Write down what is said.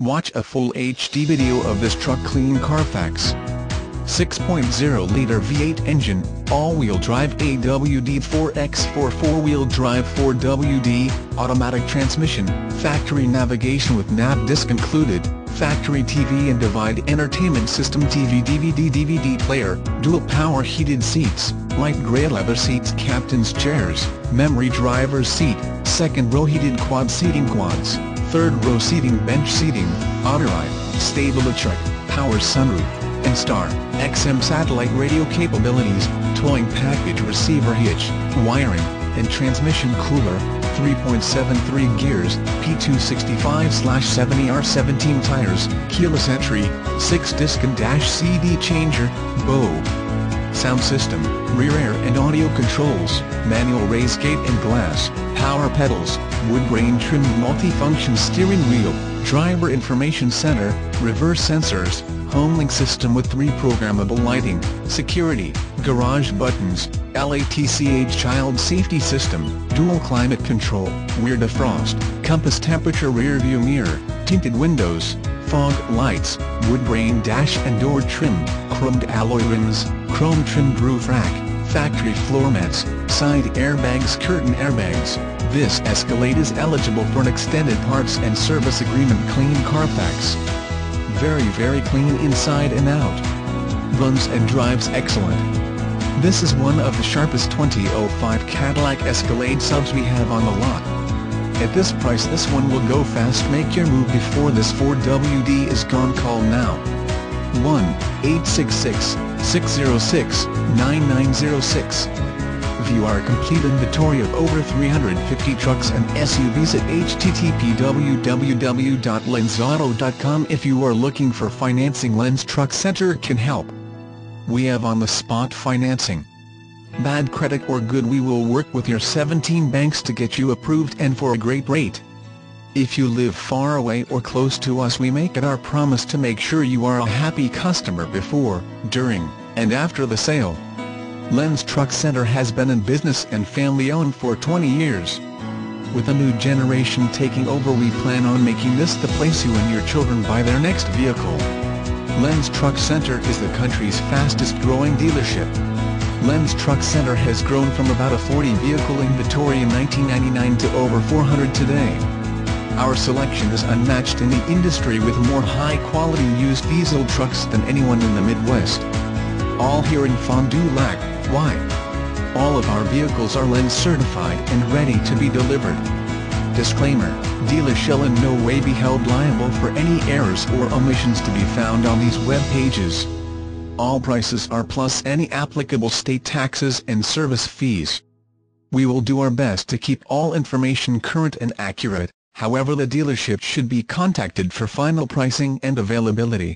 Watch a full HD video of this truck clean Carfax. 6.0-liter V8 engine, all-wheel drive AWD-4X4 four-wheel drive 4WD, automatic transmission, factory navigation with nav disc included, factory TV and DVD entertainment system TV DVD DVD player, dual power heated seats, light grey leather seats captain's chairs, memory driver's seat, second row heated quad seating quads, third row seating bench seating, auto-ride, StabiliTrak, power sunroof, OnStar, XM satellite radio capabilities, towing package receiver hitch, wiring, and transmission cooler, 3.73 gears, P265-70R17 tires, keyless entry, 6-disc and dash CD changer, Bose. Sound system, rear air and audio controls, manual raise gate and glass, power pedals, wood grain trimmed multi-function steering wheel, driver information center, reverse sensors, homelink system with three programmable lighting, security, garage buttons, LATCH child safety system, dual climate control, rear defrost, compass temperature rear view mirror, tinted windows, fog lights, wood grain dash and door trim, chromed alloy rims, chrome trimmed roof rack, factory floor mats, side airbags curtain airbags. This Escalade is eligible for an extended parts and service agreement clean Carfax. Very very clean inside and out. Runs and drives excellent. This is one of the sharpest 2005 Cadillac Escalade subs we have on the lot. At this price this one will go fast make your move before this 4WD is gone call now. 1-866-606-9906 View our complete inventory of over 350 trucks and SUVs at http www.lenzauto.com if you are looking for financing Lenz Truck Center can help. We have on-the-spot financing. Bad credit or good we will work with your 17 banks to get you approved and for a great rate. If you live far away or close to us we make it our promise to make sure you are a happy customer before, during, and after the sale. Lenz Truck Center has been in business and family-owned for 20 years. With a new generation taking over we plan on making this the place you and your children buy their next vehicle. Lenz Truck Center is the country's fastest growing dealership. Lenz Truck Center has grown from about a 40 vehicle inventory in 1999 to over 400 today. Our selection is unmatched in the industry with more high-quality used diesel trucks than anyone in the Midwest. All here in Fond du Lac, why? All of our vehicles are Lenz certified and ready to be delivered. Disclaimer, dealers shall in no way be held liable for any errors or omissions to be found on these web pages. All prices are plus any applicable state taxes and service fees. We will do our best to keep all information current and accurate, however the dealership should be contacted for final pricing and availability.